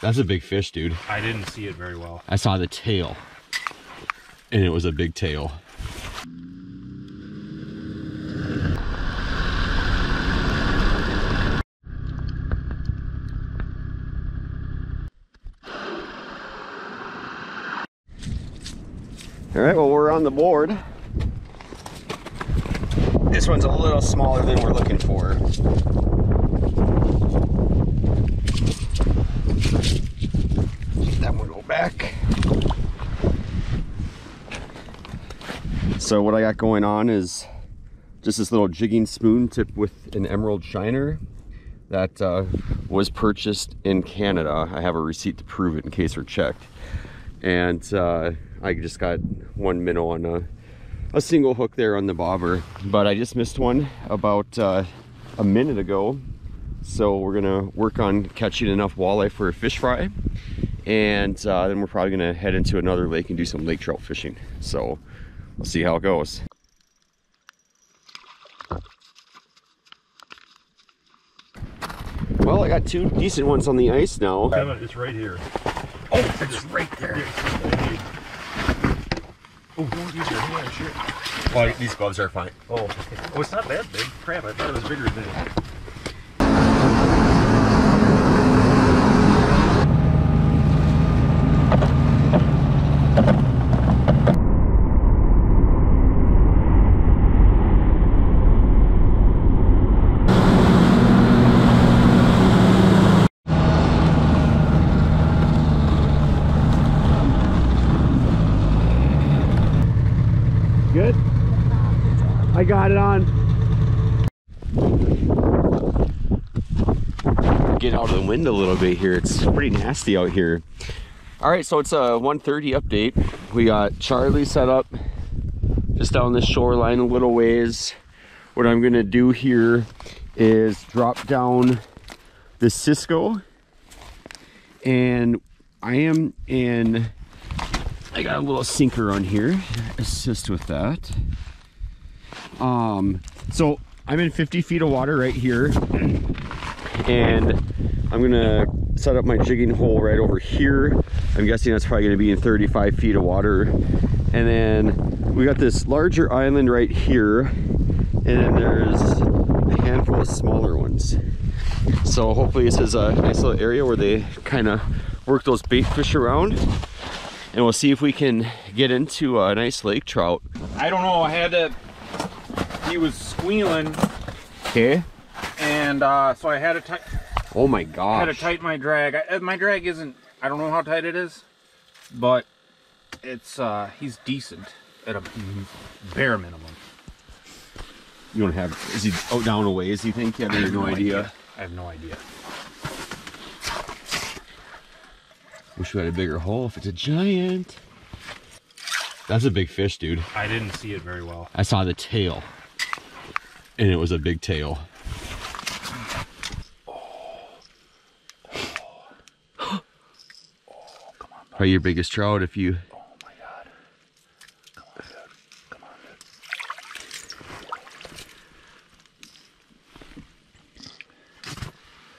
That's a big fish, dude. I didn't see it very well. I saw the tail. And it was a big tail. All right, well, we're on the board. This one's a little smaller than we're looking for. Go back. So what I got going on is just this little jigging spoon tipped with an emerald shiner that uh, was purchased in Canada. I have a receipt to prove it in case we're checked. And uh, I just got one minnow on a, a single hook there on the bobber. But I just missed one about uh, a minute ago. So we're gonna work on catching enough walleye for a fish fry. And uh, then we're probably gonna head into another lake and do some lake trout fishing. So we'll see how it goes. Well, I got two decent ones on the ice now. Kevin, it's right here. Oh, it's right there. Oh, don't use your hand, shit. Well, these gloves are fine. Oh, oh, it's not that big. Crap, I thought it was bigger than it. Got it on. Get out of the wind a little bit here. It's pretty nasty out here. All right, so it's a 1:30 update. We got Charlie set up just down the shoreline a little ways. What I'm gonna do here is drop down the Cisco and I am in I got a little sinker on here, assist with that. Um, so I'm in 50 feet of water right here, and I'm gonna set up my jigging hole right over here. I'm guessing that's probably gonna be in 35 feet of water. And then we got this larger island right here, and then there's a handful of smaller ones. So hopefully this is a nice little area where they kind of work those bait fish around and we'll see if we can get into a nice lake trout. I don't know. I had to. He was squealing, Okay. and uh, so I had to tight. Oh my god. Had to tighten my drag. I, uh, my drag isn't. I don't know how tight it is, but it's. uh He's decent at a bare minimum. You don't have, is he out down a ways, you think? You have I have no idea. I have no idea. Wish we had a bigger hole if it's a giant. That's a big fish, dude. I didn't see it very well. I saw the tail. And it was a big tail. Probably your biggest trout if you Oh my god. Come on, dude. Come on,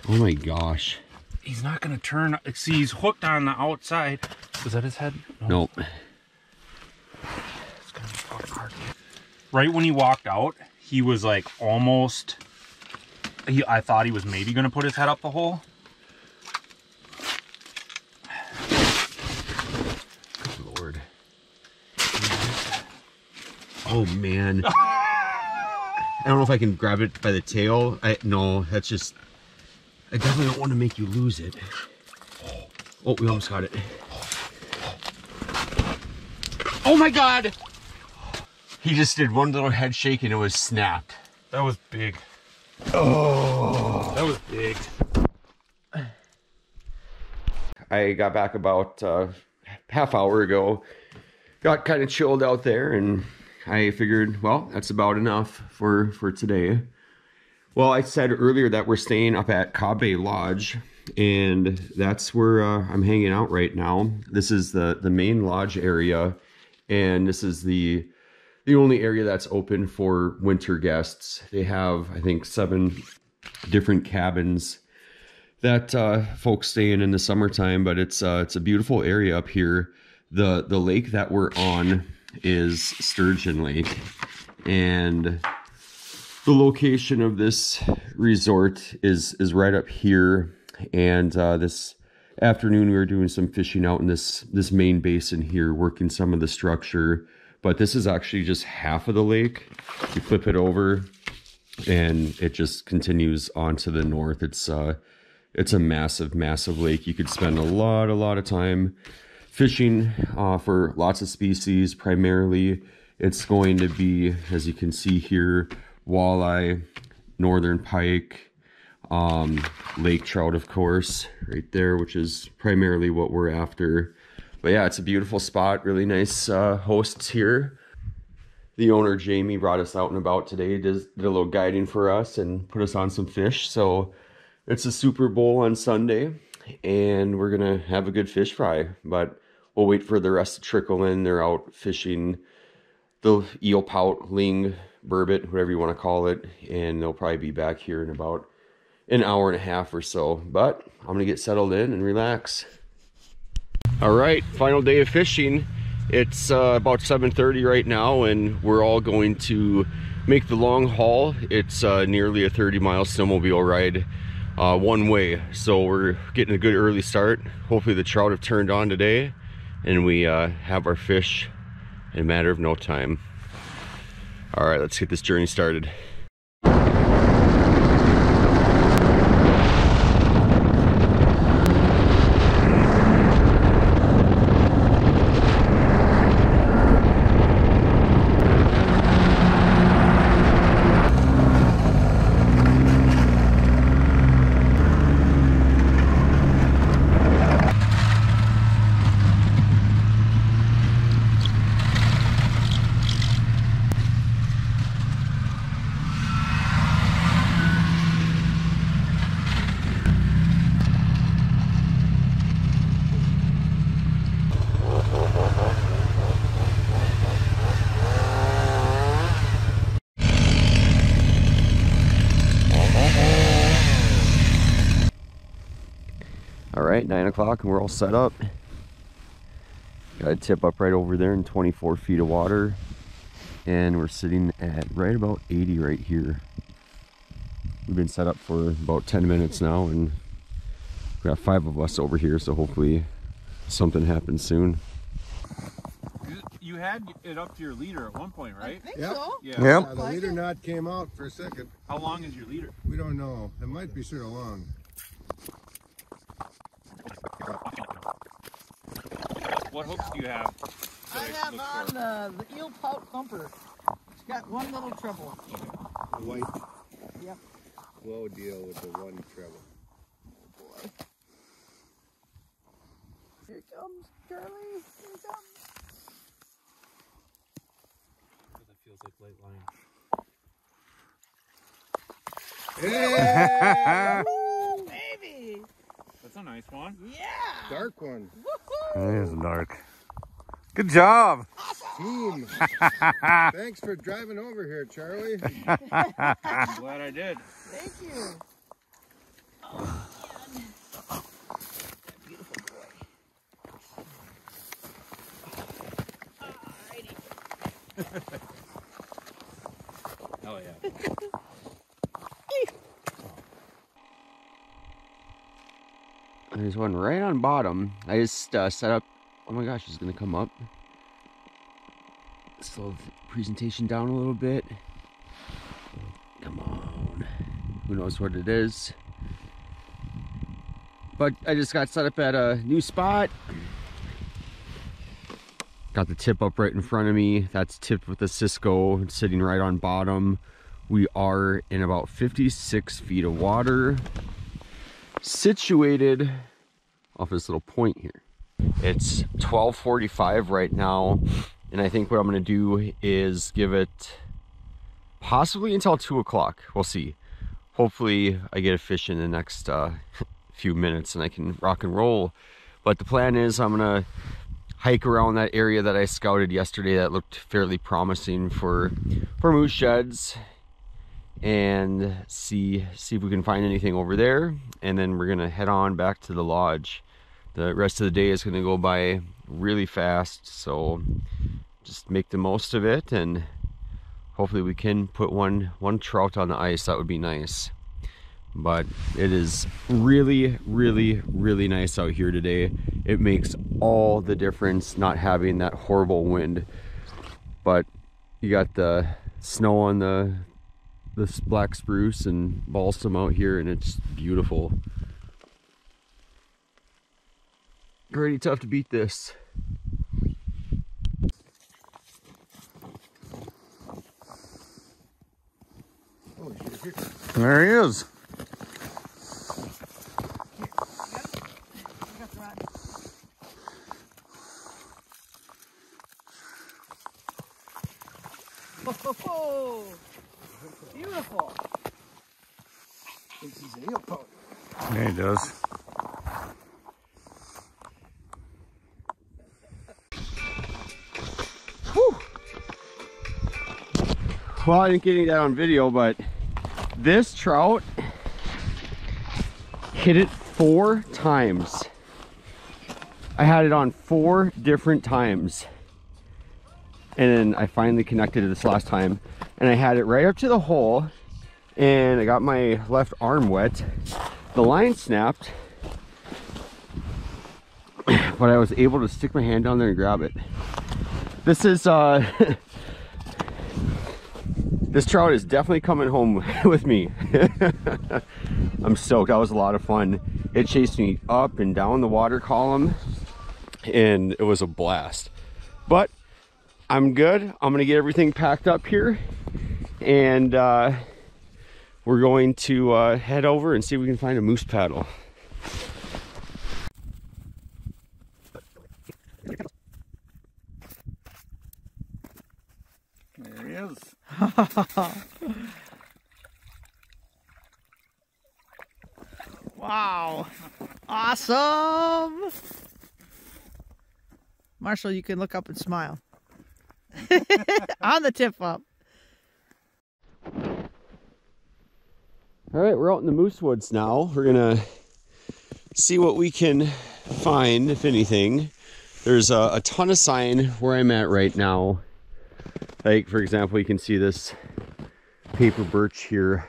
dude. Oh my gosh. He's not gonna turn. See, he's hooked on the outside. Is that his head? No. Nope. It's gonna be fucking hard. Right when he walked out, he was like almost. He, I thought he was maybe gonna put his head up the hole. Good lord. Oh man. I don't know if I can grab it by the tail. I no, that's just I definitely don't want to make you lose it. Oh, we almost got it. Oh my god! He just did one little head shake and it was snapped. That was big. Oh, that was big. I got back about uh, half hour ago. Got kind of chilled out there, and I figured, well, that's about enough for for today. Well, I said earlier that we're staying up at Cobb Bay Lodge, and that's where uh, I'm hanging out right now. This is the the main lodge area, and this is the the only area that's open for winter guests. They have, I think, seven different cabins that uh, folks stay in in the summertime, but it's uh, it's a beautiful area up here. The the lake that we're on is Sturgeon Lake, and the location of this resort is is right up here. And uh, this afternoon we were doing some fishing out in this this main basin here, working some of the structure. But this is actually just half of the lake. You flip it over, and it just continues on to the north. It's uh, it's a massive, massive lake. You could spend a lot, a lot of time fishing uh, for lots of species. Primarily, it's going to be, as you can see here, walleye, northern pike, um, lake trout, of course, right there, which is primarily what we're after. But yeah, it's a beautiful spot. Really nice uh, hosts here. The owner, Jamie, brought us out and about today, did, did a little guiding for us and put us on some fish. So it's a Super Bowl on Sunday, and we're to have a good fish fry. But we'll wait for the rest to trickle in. They're out fishing the eel pout, ling, burbot, whatever you want to call it. And they'll probably be back here in about an hour and a half or so. But I'm to get settled in and relax. All right, final day of fishing. It's uh, about 7.30 right now and we're all going to make the long haul. It's uh, nearly a 30 mile snowmobile ride uh, one way. So we're getting a good early start. Hopefully the trout have turned on today and we uh, have our fish in a matter of no time. All right, let's get this journey started. All right, nine o'clock and we're all set up. Got a tip up right over there in 24 feet of water. And we're sitting at right about 80 right here. We've been set up for about 10 minutes now and we got five of us over here, so hopefully something happens soon. You had it up to your leader at one point, right? I think Yep. so. Yeah. Uh, Yep. the leader knot came out for a second. How long is your leader? We don't know. It might be sort of long. What hooks do you have? I have on uh, the eel pout thumper. It's got one little treble. The white Yep. glow deal with the one treble. Boy. Here it comes, Charlie. Here it comes. That feels like light line. Hey! Woo, baby. That's a nice one. Yeah. Dark one. Woohoo. It is dark. Good job. Team. Thanks for driving over here, Charlie. I'm glad I did. Thank you. Oh, man. That beautiful boy. Alrighty. Oh yeah. There's one right on bottom. I just uh, set up. Oh my gosh, it's gonna come up. Slow the presentation down a little bit. Come on. Who knows what it is? But I just got set up at a new spot. Got the tip up right in front of me. That's tipped with a Cisco sitting right on bottom. We are in about 56 feet of water situated off this little point here. It's 12:45 right now, and I think what I'm going to do is give it possibly until two o'clock. We'll see. Hopefully, I get a fish in the next uh, few minutes, and I can rock and roll. But the plan is I'm gonna hike around that area that I scouted yesterday that looked fairly promising for for moose sheds and see see if we can find anything over there and then we're gonna head on back to the lodge the rest of the day is gonna go by really fast so just make the most of it and hopefully we can put one one trout on the ice. That would be nice. But it is really really really nice out here today. It makes all the difference not having that horrible wind. But you got the snow on the this black spruce and balsam out here and it's beautiful pretty tough to beat this There he is. Oh, beautiful. Thinks he's an eel. Yeah, he does. Well i didn't get any of that on video but this trout hit it four times. I had it on four different times. And then i finally connected it this last time. And i had it right up to the hole and i got my left arm wet. The line snapped but i was able to stick my hand down there and grab it. This is uh this trout is definitely coming home with me. I'm stoked. That was a lot of fun. It chased me up and down the water column and it was a blast. But I'm good. I'm gonna get everything packed up here and uh, we're going to uh, head over and see if we can find a moose paddle. There he is. Wow. Awesome. Marshall, you can look up and smile. On the tip up. All right, we're out in the moose woods now. We're gonna see what we can find, if anything. There's a, a ton of sign where I'm at right now. Like, for example, you can see this paper birch here.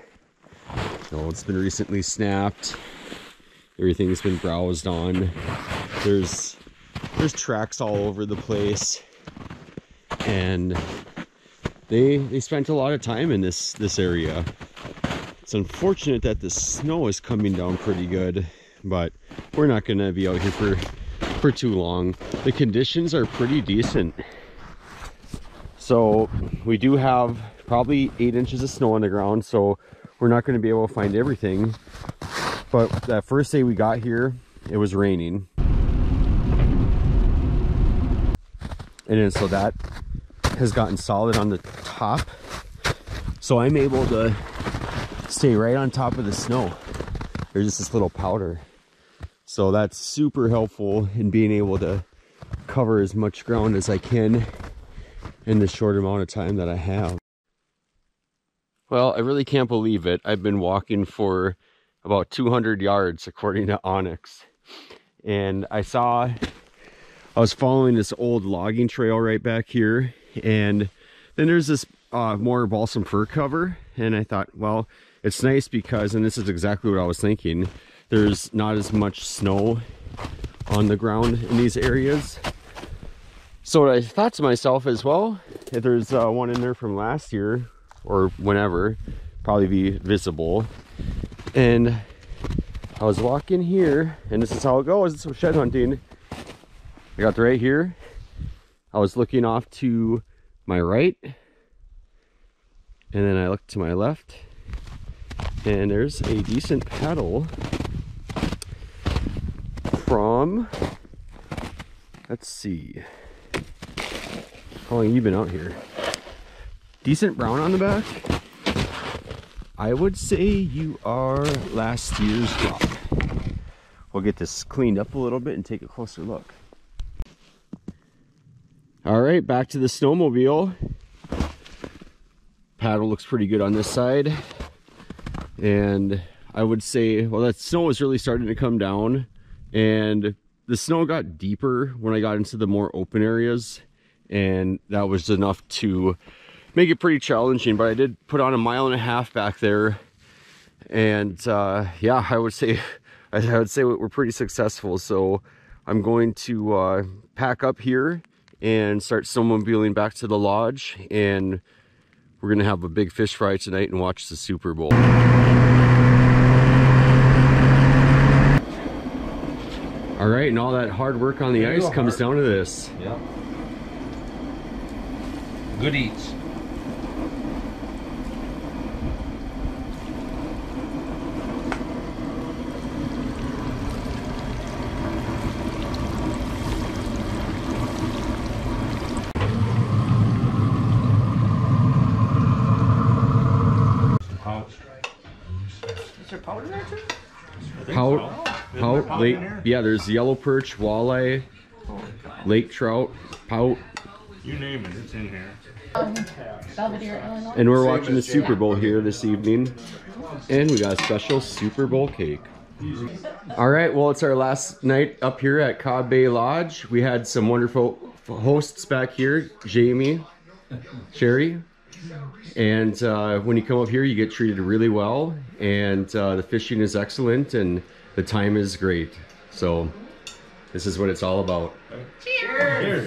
Oh, it's been recently snapped. Everything's been browsed on. There's there's tracks all over the place, and they they spent a lot of time in this this area. It's unfortunate that the snow is coming down pretty good, but we're not gonna be out here for for too long. The conditions are pretty decent. So we do have probably eight inches of snow on the ground, so we're not gonna be able to find everything. But that first day we got here, it was raining. And then so that has gotten solid on the top. So I'm able to stay right on top of the snow. There's just this little powder. So that's super helpful in being able to cover as much ground as I can in the short amount of time that I have. Well, I really can't believe it. I've been walking for about 200 yards according to onX. And I saw, I was following this old logging trail right back here. And then there's this uh, more balsam fir cover. And I thought, well, it's nice because, and this is exactly what I was thinking, there's not as much snow on the ground in these areas. So what I thought to myself as well, if there's uh, one in there from last year or whenever, probably be visible. And I was walking here, and this is how it goes. It's shed hunting. I got right here. I was looking off to my right, and then I looked to my left, and there's a decent paddle from, let's see, how long have you been out here? Decent brown on the back. I would say you are last year's drop. We'll get this cleaned up a little bit and take a closer look. All right, back to the snowmobile. Paddle looks pretty good on this side. and I would say, well, that snow was really starting to come down, and the snow got deeper when I got into the more open areas, and that was enough to make it pretty challenging. But I did put on a mile and a half back there, and uh, yeah, I would say, I would say we're pretty successful. So I'm going to uh, pack up here and start snowmobiling back to the lodge, and we're gonna have a big fish fry tonight and watch the Super Bowl. All right, and all that hard work on the ice comes down to this. Yeah. Good eats. Pouch. Is there powder there too? Pout, pout, lake, yeah, there's yellow perch, walleye, lake trout, pout, You name it, it's in here. Belvedere, Illinois. and we're watching the Super Bowl here this evening. And we got a special Super Bowl cake. All right, well, it's our last night up here at Cobb Bay Lodge. We had some wonderful hosts back here, Jamie, Sherry, and uh, when you come up here, you get treated really well, and uh, the fishing is excellent, and the time is great. So, this is what it's all about. Cheers.